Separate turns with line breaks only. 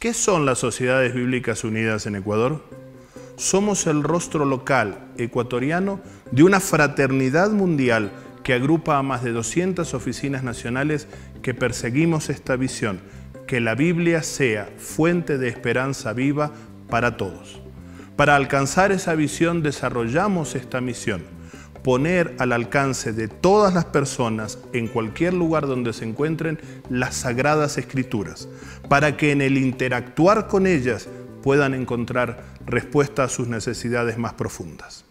¿Qué son las Sociedades Bíblicas Unidas en Ecuador? Somos el rostro local ecuatoriano de una fraternidad mundial que agrupa a más de 200 oficinas nacionales que perseguimos esta visión, que la Biblia sea fuente de esperanza viva para todos. Para alcanzar esa visión desarrollamos esta misión, poner al alcance de todas las personas en cualquier lugar donde se encuentren las sagradas escrituras, para que en el interactuar con ellas puedan encontrar respuesta a sus necesidades más profundas.